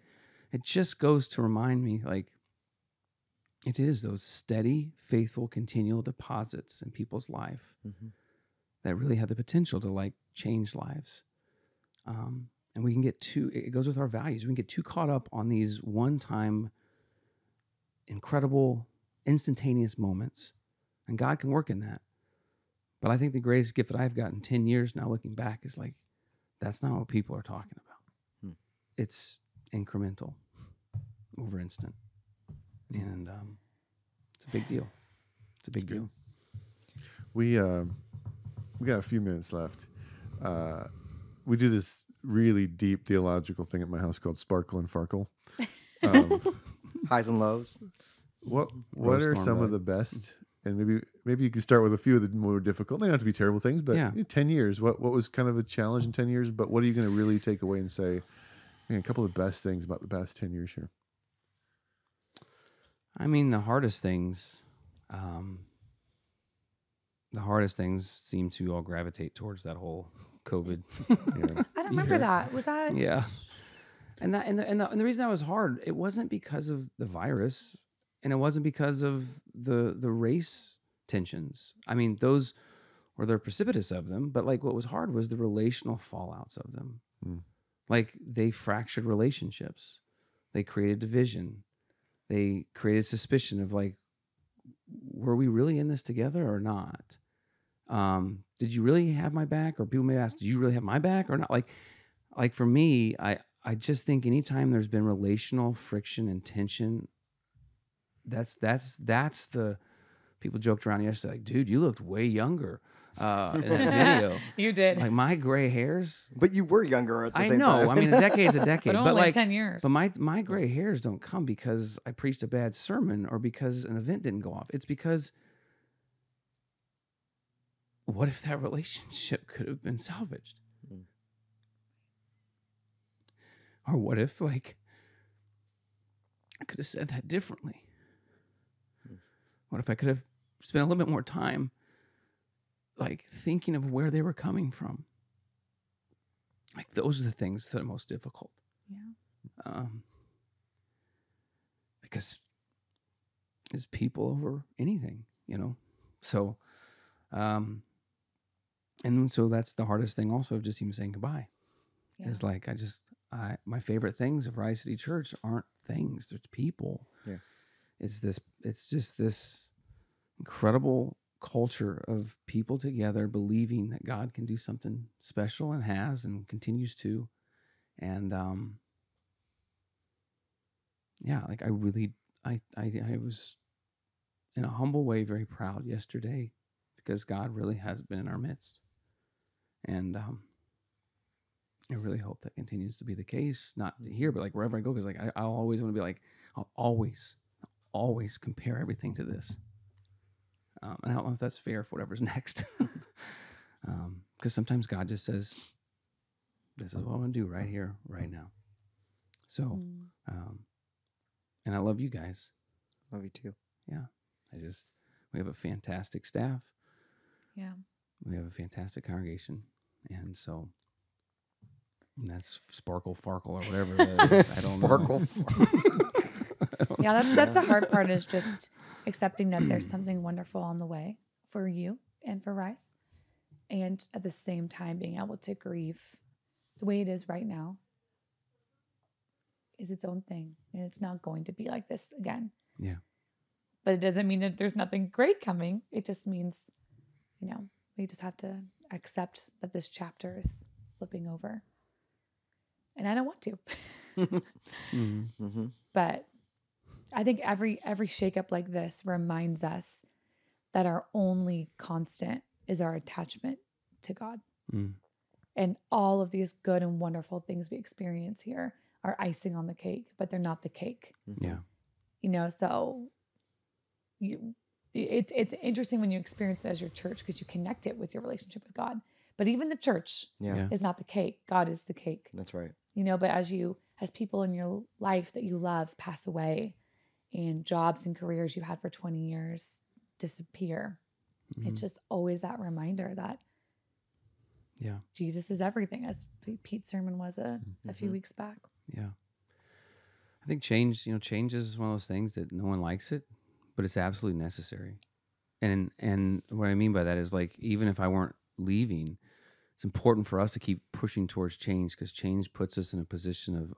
it just goes to remind me like. It is those steady, faithful, continual deposits in people's life Mhm. That really have the potential to like change lives. Um, and we can get too, it goes with our values. We can get too caught up on these one time, incredible, instantaneous moments. And God can work in that. But I think the greatest gift that I've gotten 10 years now looking back is like, that's not what people are talking about. Hmm. It's incremental over instant. And um, it's a big deal. It's a big good. deal. We um, we got a few minutes left. Uh, we do this really deep theological thing at my house called Sparkle and Farkle. Um, <laughs> Highs and lows. what what Roast are storm some of the best? And maybe maybe you could start with a few of the more difficult. They don't have to be terrible things, but Yeah. in ten years. What what was kind of a challenge in ten years? But what are you going to really take away and say? Man, a couple of the best things about the past ten years here. I mean, the hardest things, um, the hardest things seem to all gravitate towards that whole COVID. <laughs> Yeah. I don't remember Yeah. that. Was that? Yeah. and that and the, and the and the reason that was hard, it wasn't because of the virus, and it wasn't because of the the race tensions. I mean, those were the precipitous of them, but like what was hard was the relational fallouts of them. Hmm. Like they fractured relationships, they created division, they created suspicion of like, were we really in this together or not? Um, did you really have my back? Or people may ask, do you really have my back or not? Like, like for me, I I just think anytime there's been relational friction and tension, that's that's that's the people joked around yesterday, like, dude, you looked way younger uh, in that <laughs> video. You did. like my gray hairs. But you were younger at the time. I same know. time. I mean, a decade's a <laughs> decade, but but, only like, 10 years. but my my gray hairs don't come because I preached a bad sermon or because an event didn't go off. It's because what if that relationship could have been salvaged? Mm. Or what if like I could have said that differently? What if I could have spent a little bit more time like thinking of where they were coming from? Like those are the things that are most difficult yeah. um, because it's people over anything, you know. So, um, and so that's the hardest thing. Also, of just even saying goodbye. Yeah. Is like I just I my favorite things of Rise City Church aren't things; there's people. Yeah. It's this. It's just this incredible culture of people together believing that God can do something special and has and continues to. And um yeah, like I really I I I was in a humble way very proud yesterday because God really has been in our midst. And um I really hope that continues to be the case, not here, but like wherever I go, because like I, I always want to be like, I'll always, always compare everything to this. Um, and I don't know if that's fair for whatever's <laughs> next. Because um, sometimes God just says, This is what I want to do right here, right now. So, Mm. um, and I love you guys. Love you too. Yeah. I just, we have a fantastic staff. Yeah. We have a fantastic congregation. And so that's Sparkle Farkle or whatever. That is. <laughs> I don't Sparkle. <laughs> know. Yeah, that's that's the hard part is just accepting that there's <clears throat> something wonderful on the way for you and for Rise. And at the same time being able to grieve the way it is right now is its own thing. And it's not going to be like this again. Yeah. But it doesn't mean that there's nothing great coming. It just means, you know, we just have to accept that this chapter is flipping over. And I don't want to. <laughs> Mhm. hmm but I think every every shakeup like this reminds us that our only constant is our attachment to God. Mm. And all of these good and wonderful things we experience here are icing on the cake, but they're not the cake. Yeah. You know, so you it's it's interesting when you experience it as your church because you connect it with your relationship with God. But even the church Yeah, Yeah. is not the cake. God is the cake that's right. you know but as you as people in your life that you love pass away and jobs and careers you had for 20 years disappear Mhm. it's just always that reminder that Yeah. jesus is everything as pete's sermon was a, a few Mhm. weeks back Yeah. I think change, you know, change is one of those things that no one likes it, but it's absolutely necessary. And and what I mean by that is like even if I weren't leaving, it's important for us to keep pushing towards change because change puts us in a position of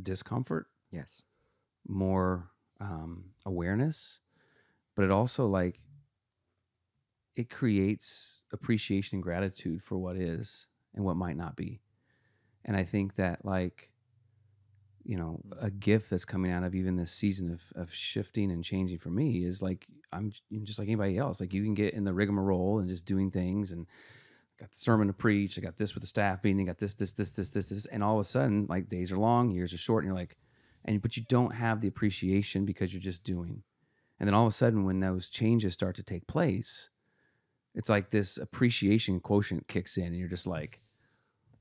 discomfort, Yes. more um, awareness, but it also like it creates appreciation and gratitude for what is and what might not be. And I think that like you know a gift that's coming out of even this season of, of shifting and changing for me is like i'm just like anybody else like you can get in the rigmarole and just doing things and got the sermon to preach i got this with the staff meeting I got this this this this this this and all of a sudden like days are long years are short and you're like and but you don't have the appreciation because you're just doing and then all of a sudden when those changes start to take place it's like this appreciation quotient kicks in and you're just like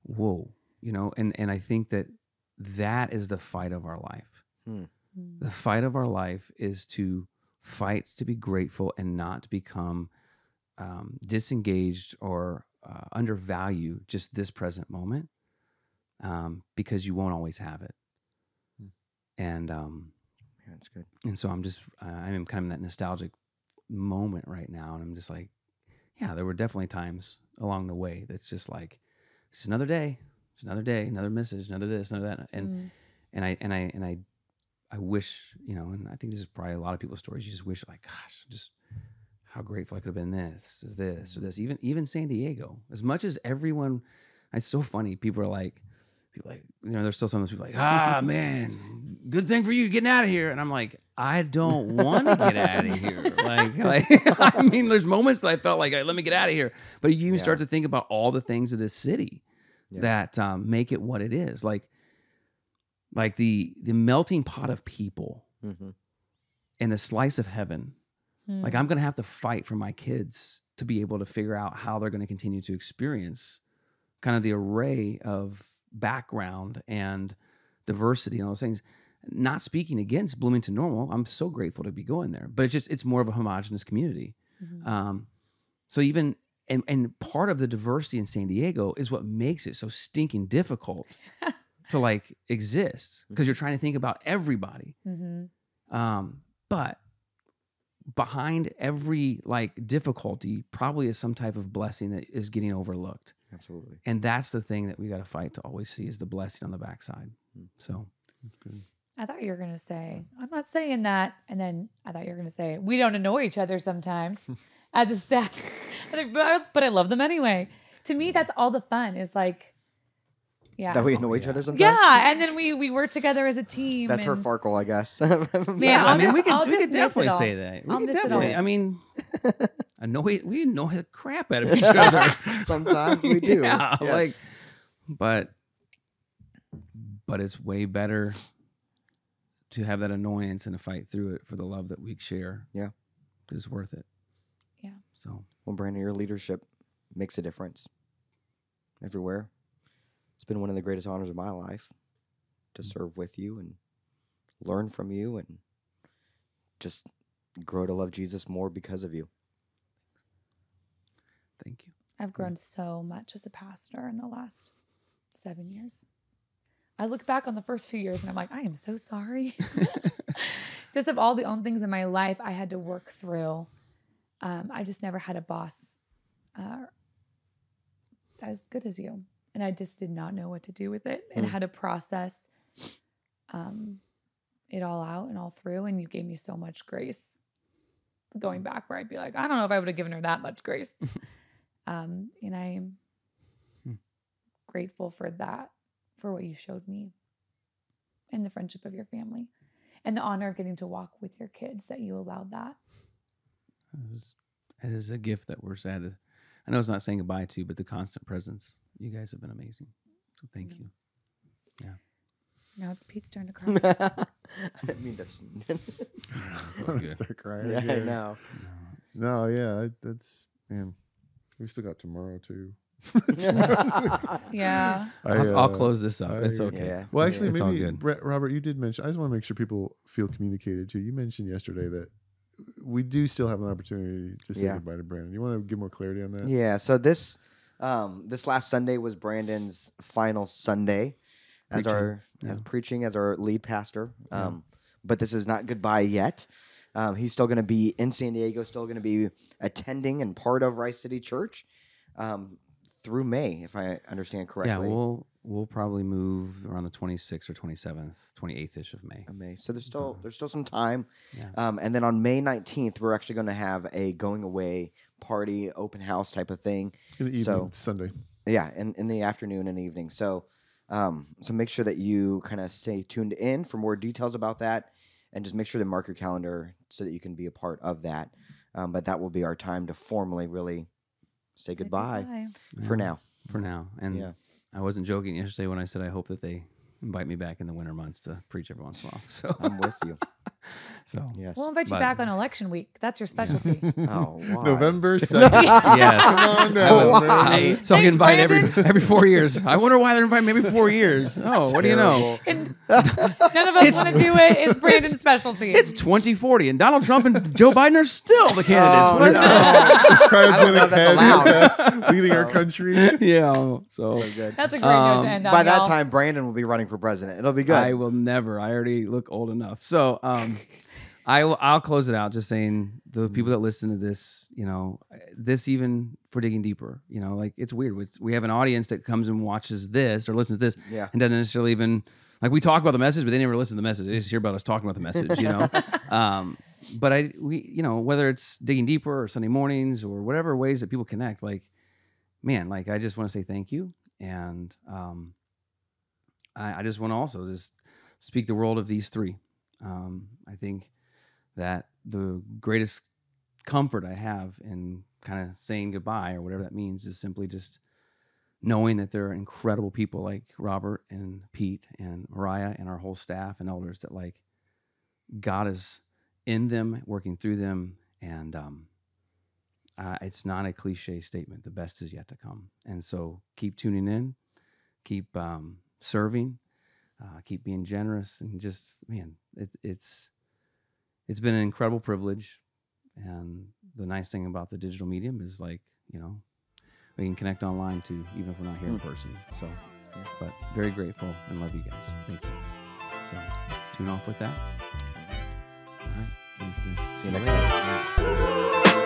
whoa you know and and i think that that is the fight of our life Mm. the fight of our life is to fight to be grateful and not become um, disengaged or uh, undervalue just this present moment um, because you won't always have it Hmm. And um, Yeah, that's good. and so I'm just uh, I'm kind of in that nostalgic moment right now, and I'm just like, yeah, there were definitely times along the way that's just like, it's another day, it's another day, another message, another this, another that, and Mm. and I and I and I I wish you know, and I think this is probably a lot of people's stories. You just wish like, gosh, just how grateful I could have been this or this or this. Even even San Diego, as much as everyone, it's so funny. People are like. People like you know, there's still some of those people like, ah man, good thing for you getting out of here. And I'm like, I don't want to get out of here. <laughs> Like, like <laughs> I mean, there's moments that I felt like, let me get out of here. But you even start to think about all the things of this city Yeah. that um, make it what it is. Like, like the the melting pot of people hmm and the slice of heaven. Mm. Like I'm gonna have to fight for my kids to be able to figure out how they're gonna continue to experience kind of the array of background and diversity and all those things. Not speaking against Bloomington Normal, I'm so grateful to be going there, but it's just it's more of a homogenous community. Mhm. Um, so even and and part of the diversity in San Diego is what makes it so stinking difficult <laughs> to like exist because you're trying to think about everybody. Mhm. Um, but behind every like difficulty probably is some type of blessing that is getting overlooked. Absolutely. And that's the thing that we got to fight to always see is the blessing on the backside. Mm. So I thought you were going to say, I'm not saying that. And then I thought you were going to say, we don't annoy each other sometimes. <laughs> as a staff. <laughs> And I- but, I, but I love them anyway. To me, that's all the fun is like, yeah. That we annoy each oh, other sometimes. yeah, <laughs> and then we we work together as a team. That's her and- Farkle, I guess. <laughs> Man, I I'll mean, just- we could, I'll we just could definitely say that. We I'll could miss it definitely. all. I mean, <laughs> annoy we annoy the crap out of each other. Sometimes we do. yeah, Yes. like, but but it's way better to have that annoyance and to fight through it for the love that we share. Yeah. it's worth it. Yeah. So Well, Brandon, your leadership makes a difference everywhere. It's been one of the greatest honors of my life to serve with you and learn from you and just grow to love Jesus more because of you. thank you. I've grown so much as a pastor in the last seven years. I look back on the first few years and I'm like, I am so sorry. <laughs> <laughs> just of all the own things in my life I had to work through. Um, I just never had a boss uh, as good as you. And I just did not know what to do with it and Hmm. how to process um, it all out and all through. And you gave me so much grace going back where I'd be like, I don't know if I would have given her that much grace. <laughs> um, and I'm Hmm. grateful for that, for what you showed me and the friendship of your family and the honor of getting to walk with your kids that you allowed that. It, was, it is a gift that we're sad to. I know it's not saying goodbye to, you, but the constant presence. You guys have been amazing. So thank you. Yeah. Now it's Pete's turn to <laughs> cry. I didn't mean to. s- <laughs> <laughs> I'm gonna start crying. yeah, I know. No, yeah, I, that's man. We still got tomorrow too. yeah. I, I'll, I'll uh, close this up. it's okay. Yeah. Well, actually, It's all maybe. Brett, Robert, you did mention. I just want to make sure people feel communicated to. You mentioned yesterday that we do still have an opportunity to say Yeah. goodbye to Brandon. You want to give more clarity on that? Yeah. So this um, this last Sunday was Brandon's final Sunday as Preaching, our as preaching as our lead pastor. Um, But this is not goodbye yet. Um, he's still going to be in San Diego. Still going to be attending and part of Rise City Church um, through May, if I understand correctly. Yeah, we'll we'll probably move around the 26th or 27th, 28th ish of May. of May. So there's still there's still some time. Yeah. Um, and then on May 19th, we're actually going to have a going away party, open house type of thing. In the evening, So- Sunday. Yeah, in, in the afternoon and evening. So, um, so make sure that you kind of stay tuned in for more details about that, and just make sure to mark your calendar so that you can be a part of that. Um, but that will be our time to formally really say, goodbye, for Yeah, now. For now. And Yeah. I wasn't joking yesterday when I said I hope that they invite me back in the winter months to preach every once in a while. <laughs> So, I'm with you. <laughs> so Yes. We'll invite you But- back on election week. That's your specialty. <laughs> oh, <laughs> why? November second. yes. Come on I now, will- man. I- so I Thanks, get invited every Brandon. every four years. I wonder why they're inviting me every four years. Oh, what do you know? and none of us want to do it. It's Brandon's specialty. It's 2040, and Donald Trump and Joe Biden are still the candidates. Oh, What is no. that? I don't know Cryogenic if that's head yes, leading our country. Yeah. So So good. That's a great note to Um, end on. By that y'all. time, Brandon will be running for president. It'll be good. I will never. I already look old enough. So um, <laughs> I. I'll close it out just saying the people that listen to this, you know, this even for digging deeper, you know, like it's weird. It's, we have an audience that comes and watches this or listens to this, Yeah. and doesn't necessarily even like we talk about the message, but they never listen to the message. They just hear about us talking about the message, you know. <laughs> um, but I, we, you know, whether it's digging deeper or Sunday mornings or whatever ways that people connect, like, man, like I just want to say thank you, and um, I, I just want to also just speak the world of these three. Um, I think that the greatest comfort I have in kind of saying goodbye or whatever that means is simply just knowing that there are incredible people like Robert and Pete and Mariah and our whole staff and elders that like God is in them, working through them, and um, uh, it's not a cliche statement. The best is yet to come, and so keep tuning in, keep um, serving, uh, keep being generous, and just man, it, it's it's been an incredible privilege. And the nice thing about the digital medium is like you know we can connect online too, even if we're not here in person. So, but very grateful and love you guys. Thank you. So, tune off with that. All right. See you next time.